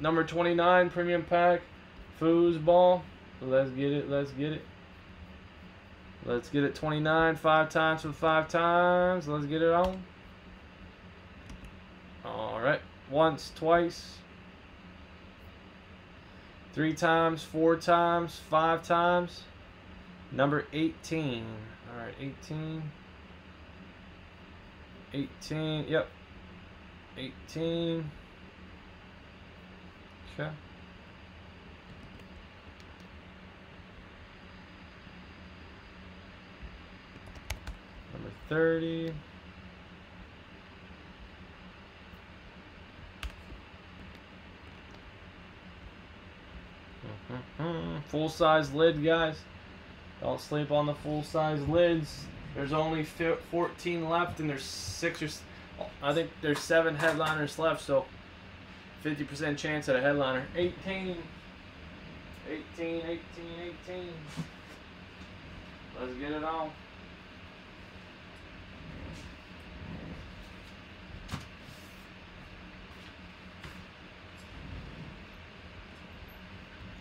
number 29 premium pack, football. Let's get it. Let's get it. Let's get it 29 five times for five times. Let's get it on. All right. Once, twice, three times, four times, five times. Number 18. All right, 18. 18. Yep. 18. Okay. Number 30. Mm-hmm. Full size lid, guys. Don't sleep on the full size lids. There's only 14 left, and there's six or I think there's seven headliners left, so 50% chance at a headliner. 18, 18, 18, 18. Let's get it on.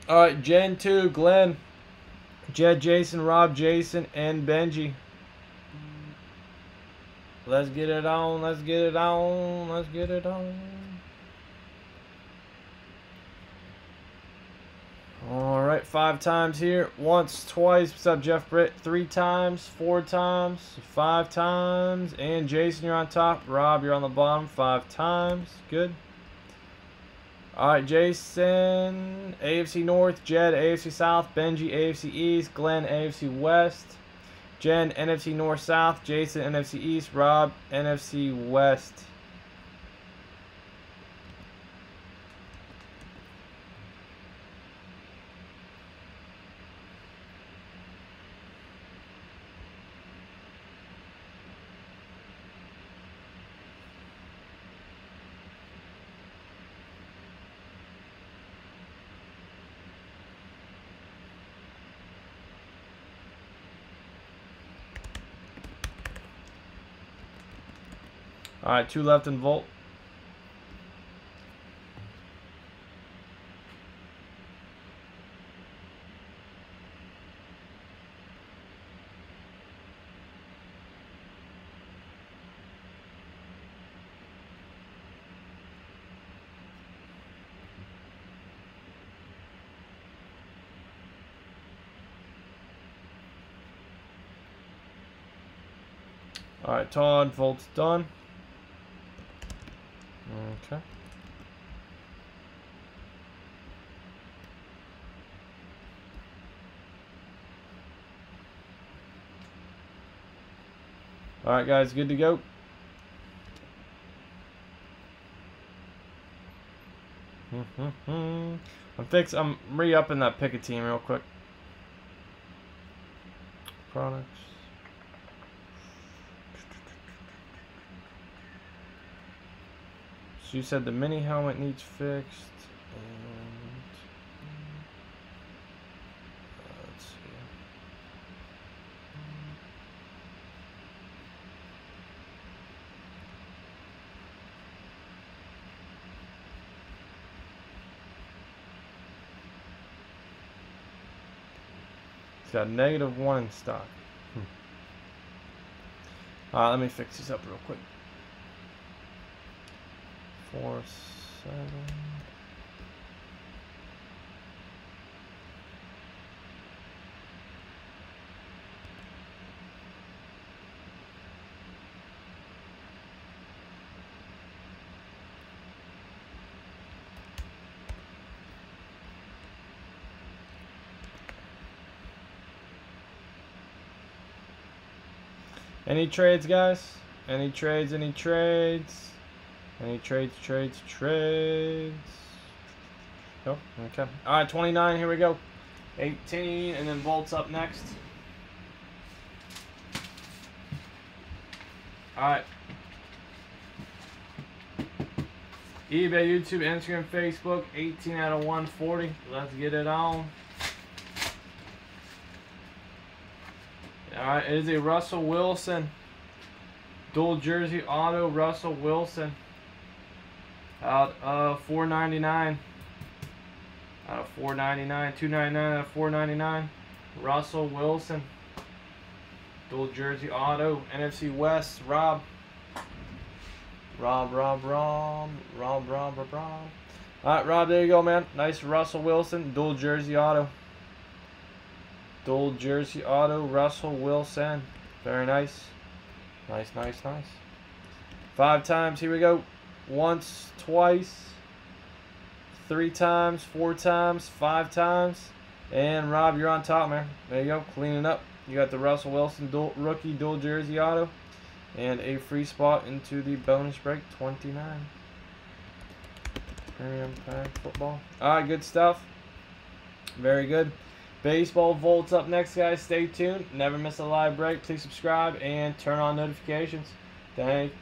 All right, Gen 2, Glenn, Jed Jason, Rob Jason, and Benji. Let's get it on, let's get it on, let's get it on. All right, five times here. Once, twice. What's up, Jeff Britt? Three times, four times, five times. And Jason, you're on top. Rob, you're on the bottom. Five times. Good. All right, Jason, AFC North, Jed, AFC South, Benji, AFC East, Glenn, AFC West, Jen, NFC North South, Jason, NFC East, Rob, NFC West. Alright, two left in Volt. Alright, Todd, Volt's done. Okay. All right, guys, good to go. I'm fix. I'm re-upping that pick a team real quick. Products. So you said the mini helmet needs fixed. And uh, let's see. It's got negative one in stock. Hmm. Alright, let me fix this up real quick four, seven. Any trades, guys? Any trades, any trades? Any trades, trades, trades? Nope. Okay. All right, 29. Here we go. 18, and then Volt's up next. All right. eBay, YouTube, Instagram, Facebook. 18 out of 140. Let's get it on. All right, it is a Russell Wilson. Dual jersey auto Russell Wilson. Out of 4.99. out of 499, 299 out of 499. Russell Wilson. Dual jersey auto, NFC West, Rob. Rob, Rob, Rob, Rob, Rob, Rob, Rob. All right, Rob, there you go, man. Nice Russell Wilson, dual jersey auto. Dual jersey auto, Russell Wilson. Very nice. Nice, nice, nice. Five times, here we go. Once, twice, three times, four times, five times. And Rob, you're on top, man. There you go, cleaning up. You got the Russell Wilson dual, rookie dual jersey auto and a free spot into the bonus break 29. Premium pack football. All right, good stuff. Very good. Baseball Volts up next, guys. Stay tuned. Never miss a live break. Please subscribe and turn on notifications. Thank